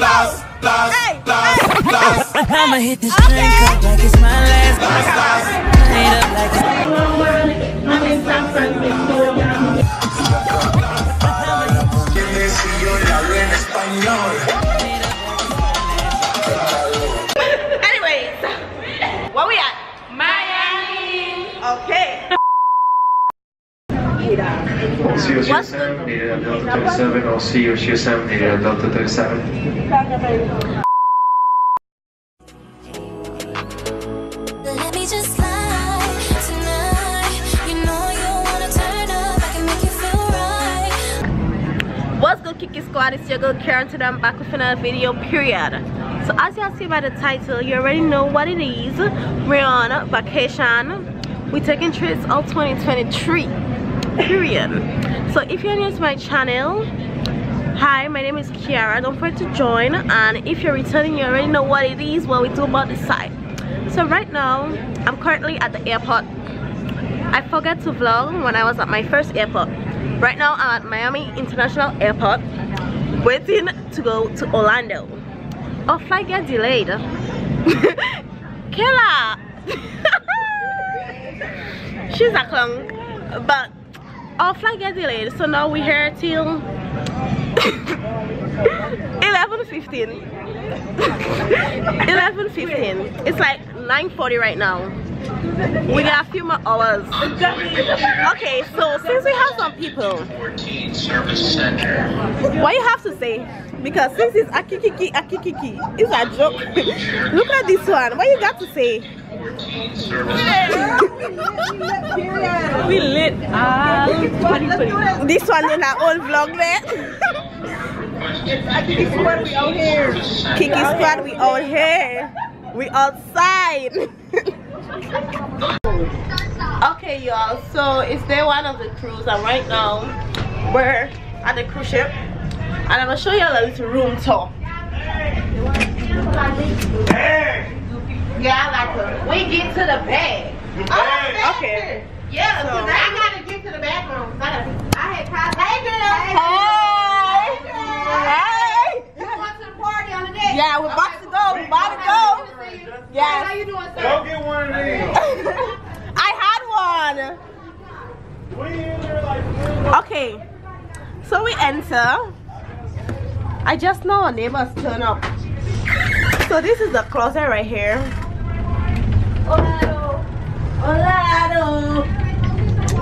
blast, blast, Hey, blast, hey, blast. I'ma hit this drink up like it's my last. Made up like it's Anyways, What's COC7 needed at Delta 37 or COC7 needed at Delta 37. Let me just lie tonight. You know you wanna turn up. I can make you feel right. What's good, Kiki Squad? It's your girl Kiara today. I'm back with another video, period. So, as y'all see by the title, you already know what it is. We're on vacation. We're taking trips all 2023, period. So, if you're new to my channel, hi, my name is Kiara. Don't forget to join. And if you're returning, you already know what it is, what we do about this site. So, right now, I'm currently at the airport. I forgot to vlog when I was at my first airport. Right now I'm at Miami International Airport waiting to go to Orlando. Our flight got delayed. Kayla! She's a clown. But our flight got delayed so now we're here till 11.15 11.15 It's like 9.40 right now. We got a few more hours. Okay so since we have some people 14 Service Center. what you have to say? Because since it's akikiki akikiki it's a joke. Look at this one. What you got to say 14 Service Center. we this one in our own vlog there. Kiki Squad, we out here. kiki squad we out here we outside. Okay y'all. So it's day one of the cruise and right now we're at the cruise ship. And i'm gonna show you a little room tour. Yeah i like it we get to the bed okay yeah so, now i gotta get to the bathroom. I gotta i had called hey girl. hey hey. You want to the party on the day? yeah we're about to go. We're about to go yeah How you doing, sir? Go get one of these. I had one. Okay, so we enter. I just know our neighbors turn up. So this is the closet right here. Oh, Olado.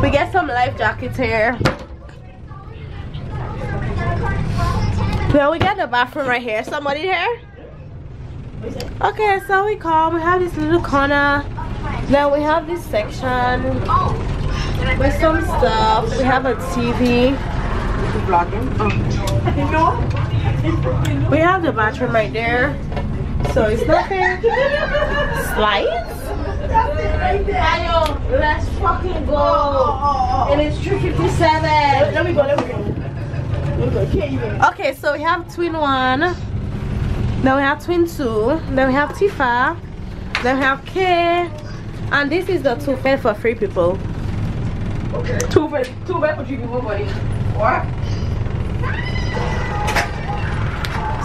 We get some life jackets here. Then we got the bathroom right here. Somebody here? Okay, so we come. We have this little corner. Then we have this section with some stuff. We have a TV. We have the bathroom right there. So it's nothing. Slides? Ayo, let's fucking go. And it's 357. Let me go, let me go. Okay, so we have twin one. Then we have twin two. Then we have Tifa. Then we have K. And this is the two bed for three people. Okay. Two bed, two bed for three people, buddy. What?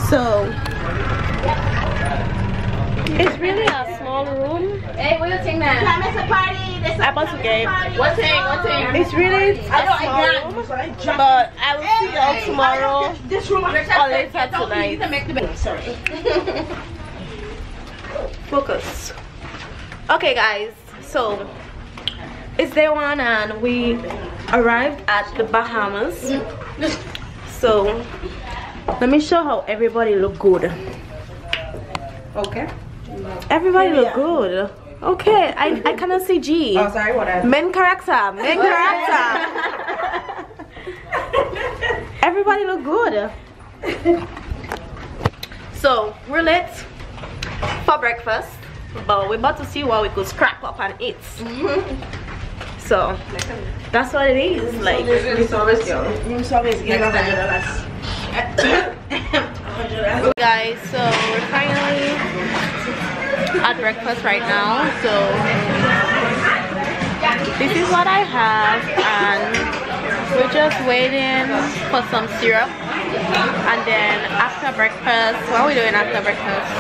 So it's really a small room. Hey, what do you think, man? It's a party. There's a about to get. What thing? What thing? It's really a I know, I small room, but I will see y'all tomorrow This room, or later Don't need to tonight. make the bed. Sorry. Focus. Okay, guys. So it's day one, and we arrived at the Bahamas. So let me show how everybody look good. Okay. Everybody look good. Okay, I, I cannot see G. Oh, sorry, whatever. Men character, men character. Everybody look good. So we're late for breakfast, but we're about to see what we could scrap up and eat. So that's what it is. Like yo. room service. Guys, so we're finally at breakfast right now. So this is what I have, and we're just waiting for some syrup And then after breakfast, what are we doing after breakfast?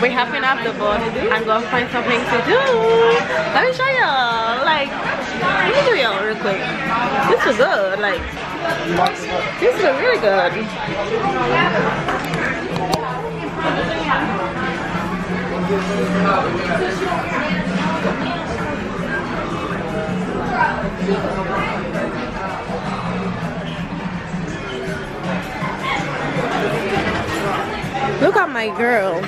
We're hopping off the boat and go find something to do. Let me show y'all. Like, let me show y'all real quick. This is good. Like, this is really good. Look at my girl.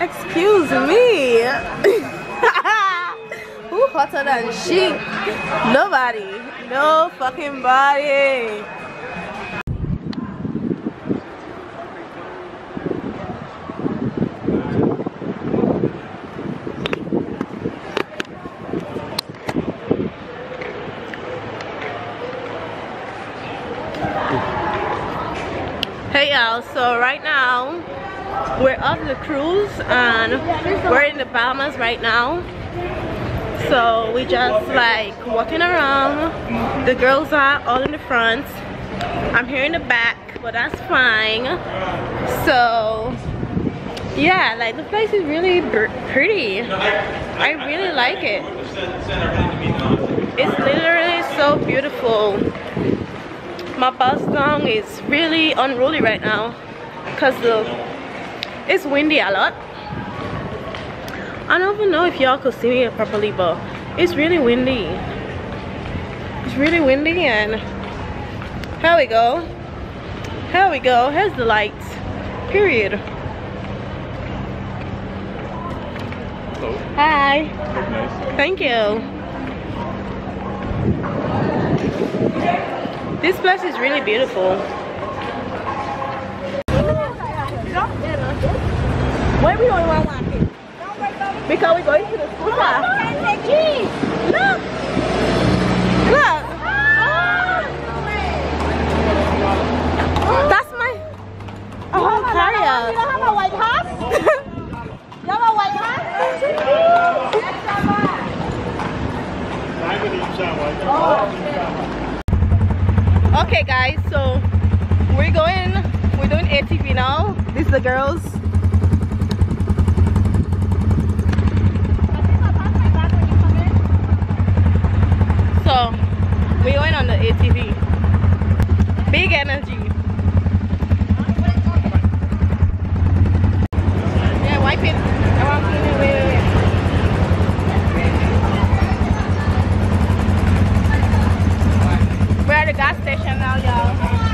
Excuse me. Who hotter than she? Nobody. No fucking body. Hey y'all, so right now we're off the cruise and we're in the Bahamas right now. So we just like walking around. The girls are all in the front. I'm here in the back, but that's fine. So yeah, like the place is really pretty. I really like it. It's literally so beautiful my bus song is really unruly right now because the it's windy a lot. I don't even know if y'all could see me properly but it's really windy. It's really windy and here we go. Here we go. Here's the lights. Period. Hi. Thank you. This place is really beautiful. Where we going to walk in? Because we're going to the spa. Look! Look! Ah. That's my... Oh, Kaya. You don't have a white horse? You have a white Okay guys, so we're going, we're doing ATV now. This is the girls. So, we're going on the ATV. Big energy. Yeah, wipe it. Wait, wait, wait. We're at the gas station now, y'all.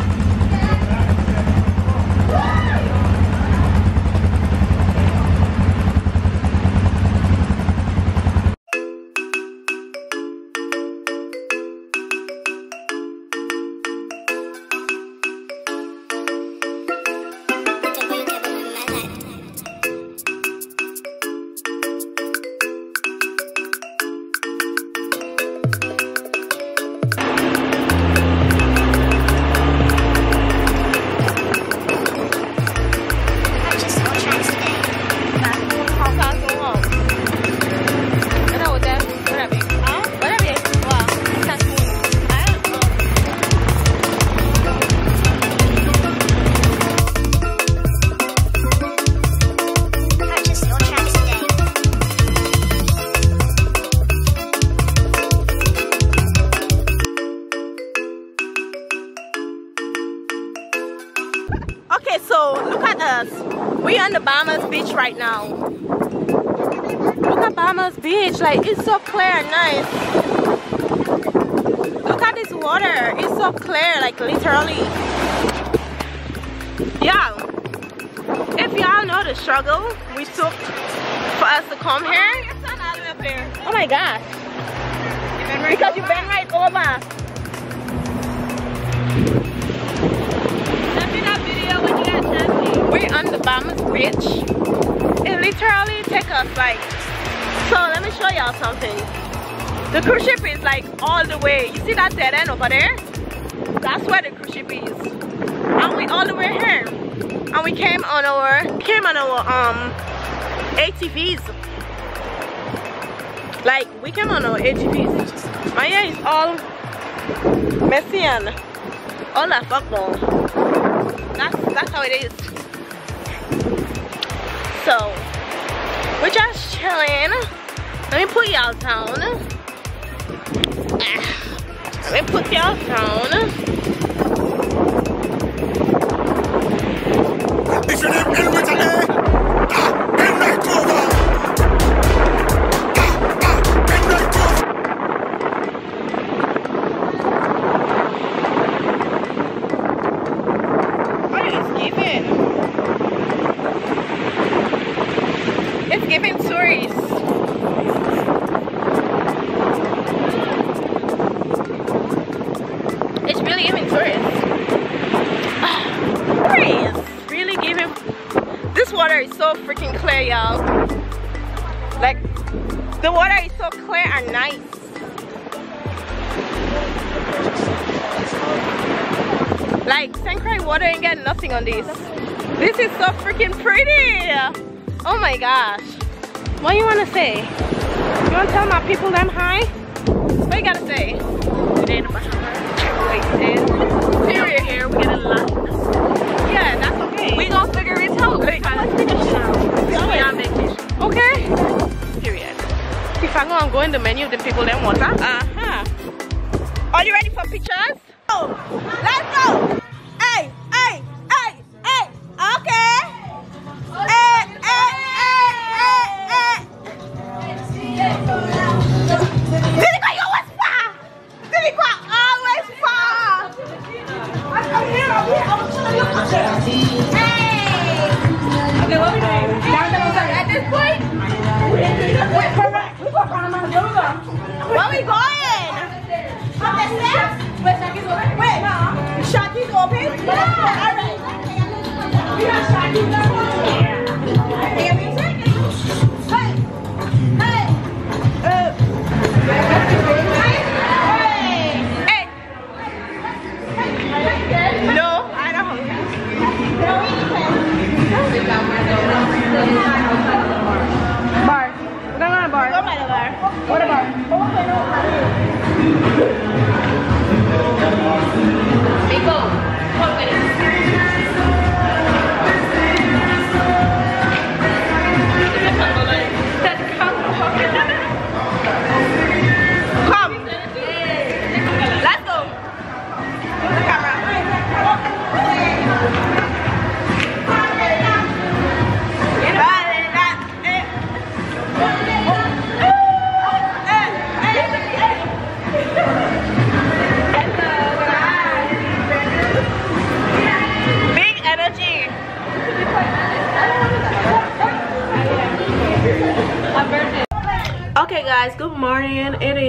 Like literally. Yeah. If y'all know the struggle we took for us to come here. Oh my gosh. Because you been right over. We're on the Bahamas Beach. It literally take us like, so let me show y'all something. The cruise ship is like all the way. You see that dead end over there? That's where the cruise ship is. And we all the way here. And we came on our, came on our um ATVs. Like we came on our ATVs. My hair is all messy and All that fuck. That's that's how it is. So we're just chilling. Let me put y'all down. Ah, Let me put y'all down. What Croix water ain't got nothing on this. This is so freaking pretty. Oh my gosh. What you wanna say? You wanna tell my people them hi? What you gotta say? Today in the Wasted. Period. Here we get a lot. Yeah, that's okay. We gonna figure it out. Like, let's figure it out. We on vacation. Okay. Period. If I go and go in the menu, the people them water. Uh-huh. Are you ready for pictures? Oh, let's go. Bar.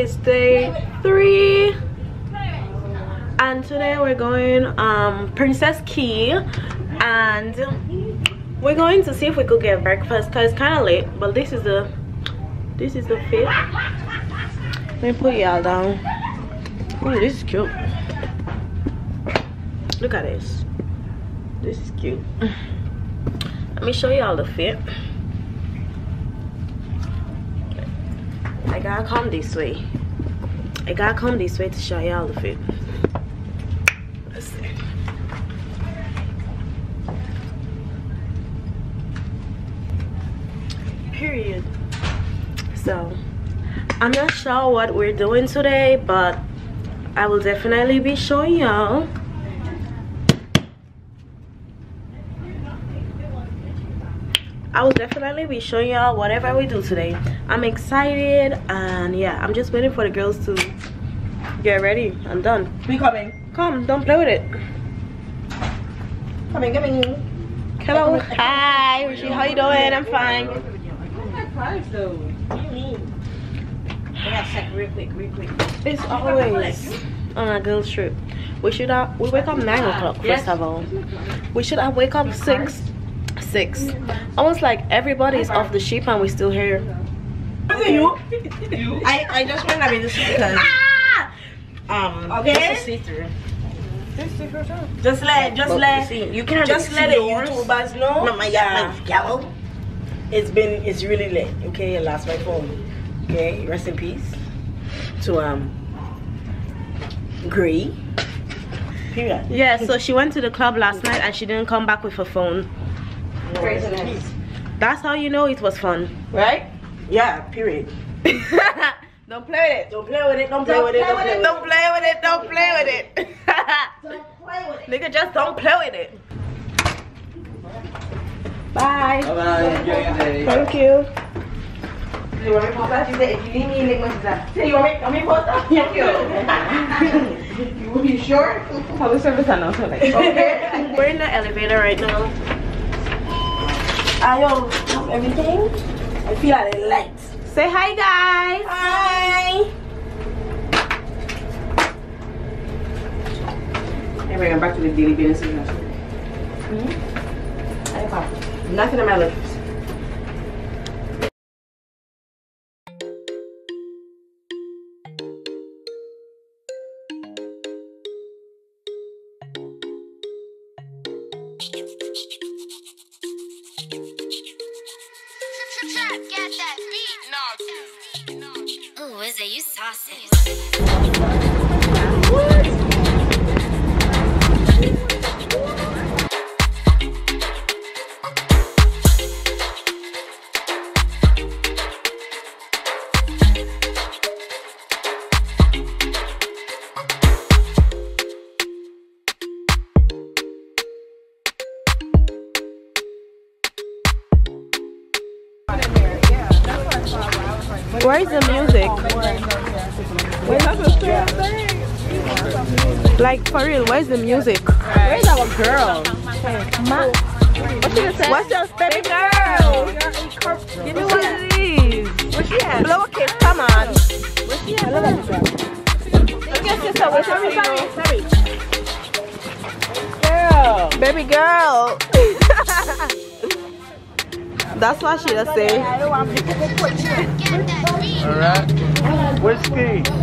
Morning. It is day three. And today we're going um Princess Cay. And we're going to see if we could get breakfast because it's kind of late but this is the this is the fit let me put y'all down. Oh this is cute. Look at this. This is cute. Let me show y'all the fit i gotta come this way. I gotta come this way to show y'all the food. let's see. Period. So i'm not sure what we're doing today but i will definitely be showing y'all I will definitely be showing y'all whatever we do today. I'm excited and yeah, I'm just waiting for the girls to get ready. I'm done. We coming. Come, don't play with it. Coming, coming. Hello. Hi, Rishi. How you doing? I'm fine. Price though. What do you mean? I gotta check real quick, real quick. It's always on a girls trip. We should have we wake up nine o'clock first of all. We should have wake up six six. Almost like everybody's off the ship and we still here. You? I, I just went up in the street because um Okay. this is see-through. Just let just But let see, you can't just let the yours. YouTubers know. No, my- yeah. my yellow. It's been it's really late. Okay, I lost my phone. Okay, rest in peace to um Gray. Period. Yeah, so she went to the club last night and she didn't come back with her phone. Craziness. That's how you know it was fun. Right? Yeah, period. Don't play with it. Don't play with it, don't play with it, don't play with it. Don't play with it. Don't play with it. Don't play with it. Nigga, just don't play with it. Bye. Bye-bye. Enjoy your day. Thank you. You want me to post that? She said, if you leave me, lick my sister. Say, you want me, want me to post that? Thank you. you, you sure? Public service announcement. Okay. We're in the elevator right now. I don't have everything. I feel like the lights. Say hi, guys. Hi. Anyway, I'm back to the daily business. Mm-hmm. I have nothing in my lips. Ooh, is it you saucy? For real, where's the music? Where's our girl? What's your baby girl? Give me one of these. Where's she at? Blow a kiss, come on. I love that girl. Look at sister, where's your Sorry, baby sorry. Girl. Baby girl. That's what she just say. Alright. Whiskey.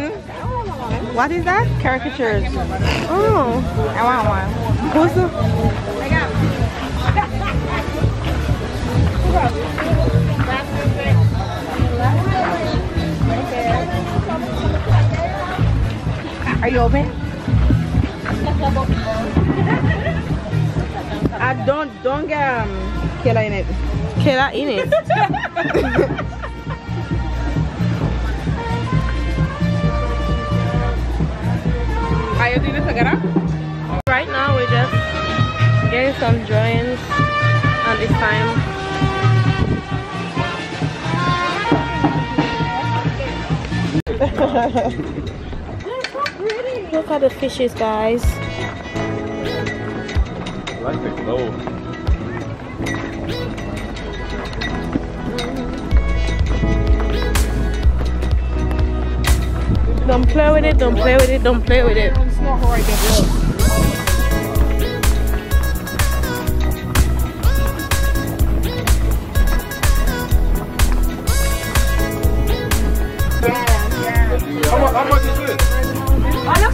One. What is that? Caricatures. Oh, I want one. who's the? Are you open? I don't don't get um killer in it. Kayla in it. You doing this? Right now we're just getting some drawings and this time. Look at the fishes guys. I like the glow. Don't play with it, don't play with it, don't play with it. How much, how much is this?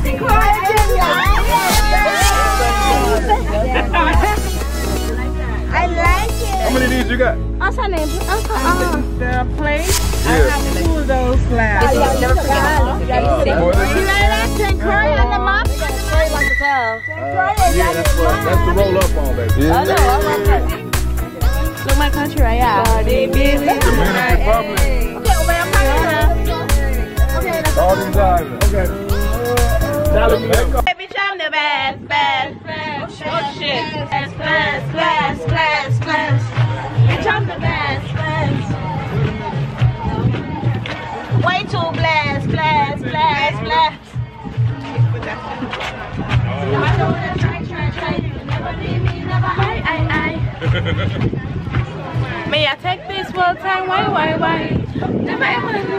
I like it. How many of these you got? What's her name? The place. I Yeah. have two of those glasses. Uh, more than You like that? St. Croix on the mop? Uh, yeah, that's, what, that's the roll up on that. Oh, yeah. Look my country right here. Dominican Republic. All these islands. Okay. Jamaica. Baby, I'm the best, best, best. Oh shit. Best, best, best, best, best. Bitch, I'm the best, best. Way too blessed, blessed, blessed, blessed. May I take this one time? Why, why, why? Never ever do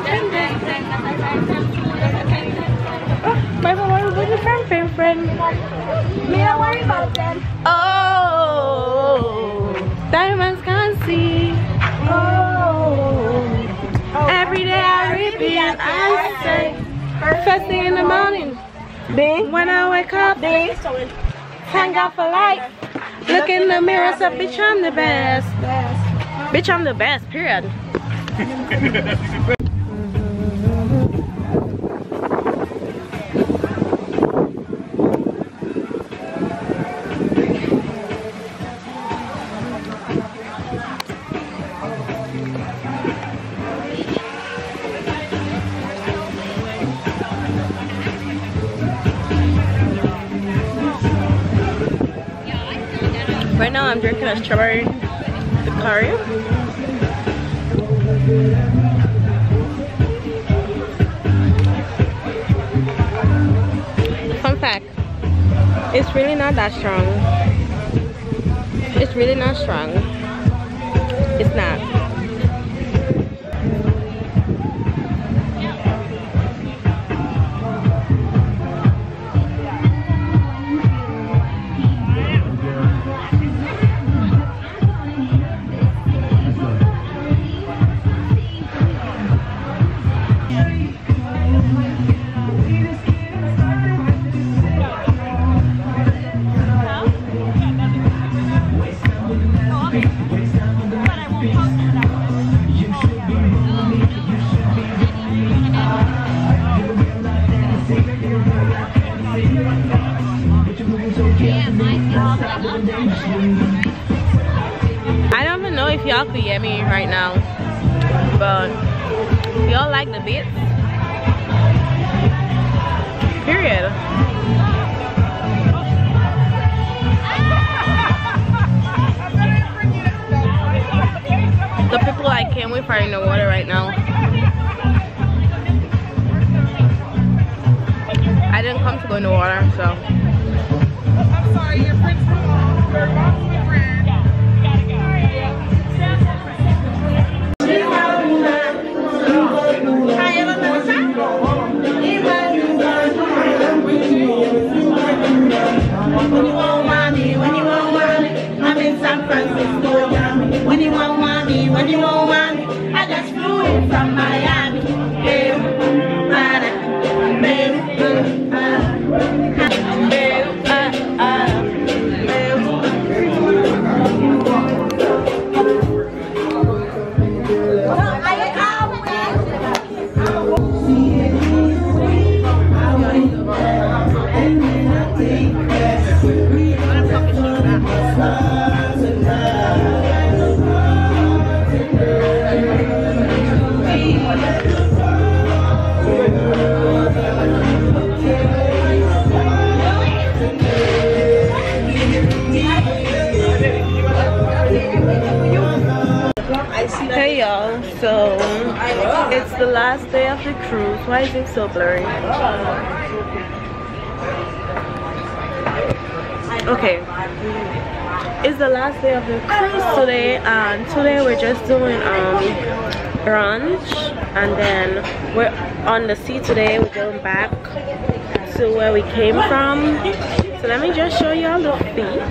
them. Me don't worry about them. Oh, diamonds can't see. Oh. Every day I repeat, I say, first thing in the morning, Bing. when I wake up, Bing. thank God for life. Look in the mirror, say, bitch, I'm the best. Bitch, I'm the best, period. Right now I'm drinking a strawberry curry. Fun fact, it's really not that strong. It's really not strong. It's not. I don't even know if y'all could hear me right now, but y'all like the beats. Period. The people like can't wait for in the water right now. I didn't come to go in the water, so. When you want when you want I just flew in from Miami. And then we're on the sea today. We're going back to where we came from. So let me just show y'all the feet.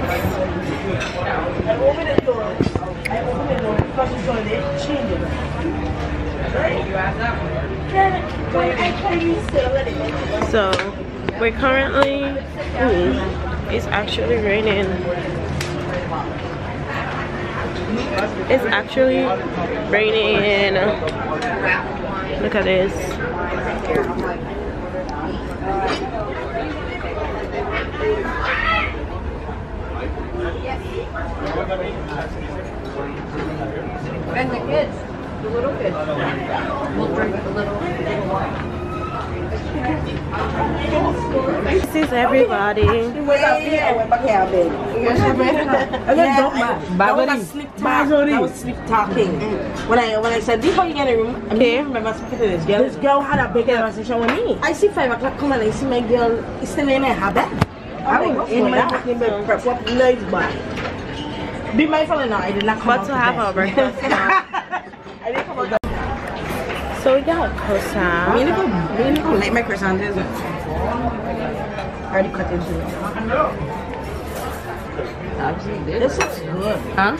So we're currently ooh, it's actually raining. It's actually raining. Look at this. And the kids, the little kids, will drink a little, little wine. This is everybody. That was a slip talk. That was slip talking. Mm. When I when I said, before you get a room, I Okay. mean, remember speaking to this girl. This girl had a big conversation with me. I see five o'clock come and I see my girl is still in her bed. I was in my fucking bed, prep up nice bad. Be mindful now, I did not come But to have our bed. breakfast. I didn't come out So we got a Me croissant. need to go, me need to go light my croissant. is it? already cut into it. Obviously you did. This looks good. Huh?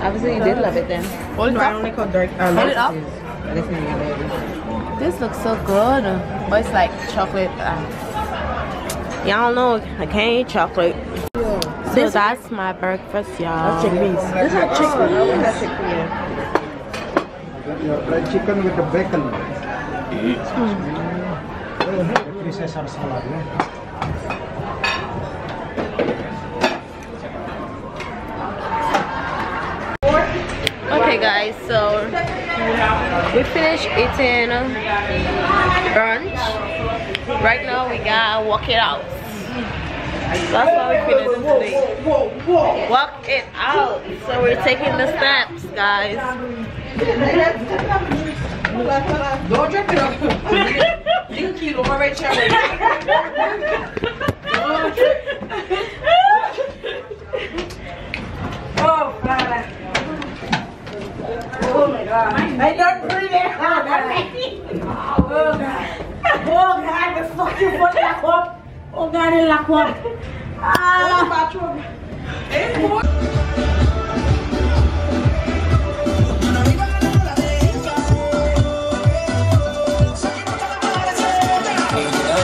Obviously you did love it then. Hold no, I don't dark. Uh, Hold it up. This is baby. This looks so good. But it's like chocolate. Uh, y'all know I can't eat chocolate. So that's my breakfast, y'all. That's Chickpeas. This is not chickpea. I always have chickpea. Fried chicken with the bacon. Okay guys, so we finished eating brunch. Right now we gotta walk it out. That's why we finished today. Walk it out. So we're taking the steps, guys. Don't drop it up. You can keep. Oh, God. Oh, my God. I don't breathe. Oh, God. Oh, God. The fucking foot lock up. Oh, God, it lock up. Ah.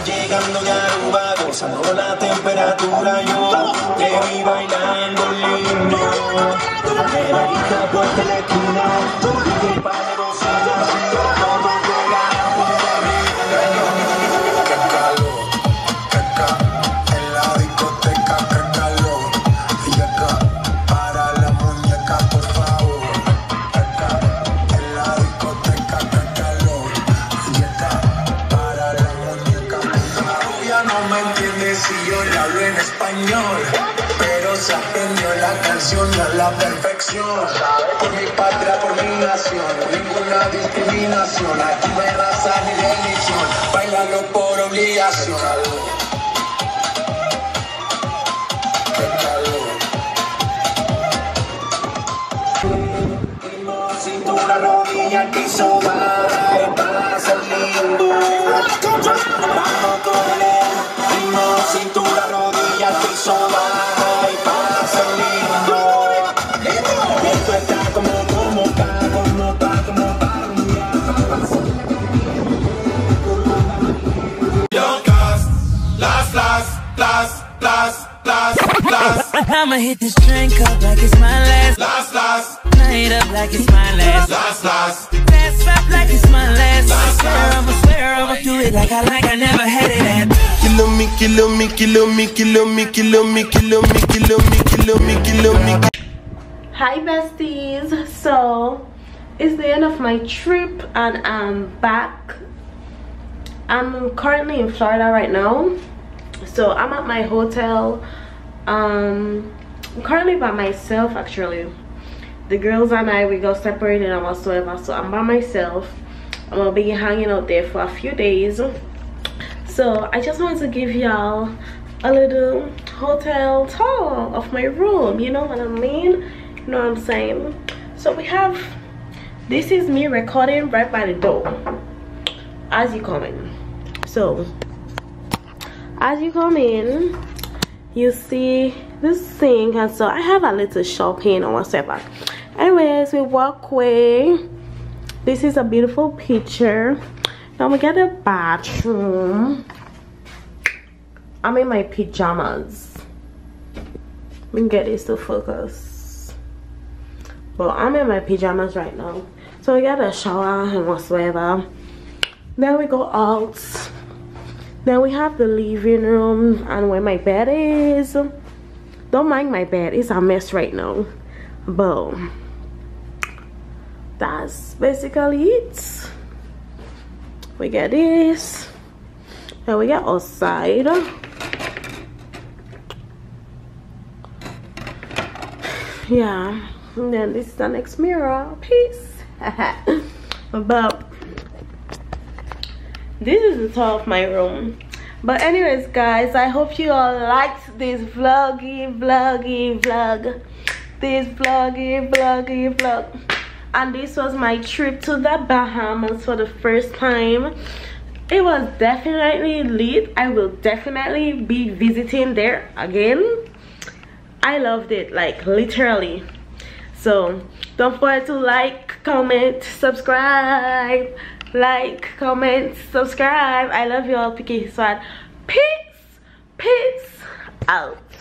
Llegando Garuba, gozando la temperatura, yo te vi bailando lindo. Discriminación. Aquí no hay raza ni religión. Bailalo por obligación. Cintura, rodilla, piso. Vamos I'ma hit this drink up like it's my last. las, las, Night up like it's my last. las, las. Pass up like it's my last. I swear I'ma swear I'ma do it like I like I never had it at. Kilo me, kilo me, kilo me, kilo me, kilo me, kilo me, kilo me, kilo me, kilo me. Hi besties. So it's the end of my trip and I'm back. I'm currently in Florida right now. So I'm at my hotel. Um I'm currently by myself actually. The girls and I we go separated and whatsoever. So I'm by myself. I'm gonna be hanging out there for a few days. So I just wanted to give y'all a little hotel tour of my room. You know what I mean? You know what I'm saying? So we have this is me recording right by the door as you come in. So as you come in, you see this sink and so I have a little shopping or whatever. Anyways, we walk away. This is a beautiful picture. Now we get a bathroom. I'm in my pajamas. Let me get this to focus. Well, I'm in my pajamas right now. So we got a shower and whatsoever. Then we go out. Then we have the living room and where my bed is. Don't mind my bed, it's a mess right now. But that's basically it. We get this. Then we get outside. Yeah. And then this is the next mirror. Peace. but this is the top of my room. But anyways guys i hope you all liked this vloggy vloggy vlog. This vloggy vloggy vlog. And this was my trip to the bahamas for the first time. It was definitely lit. I will definitely be visiting there again. I loved it like literally. So don't forget to like comment subscribe like comment subscribe. I love you all. KiKi squad peace. Peace out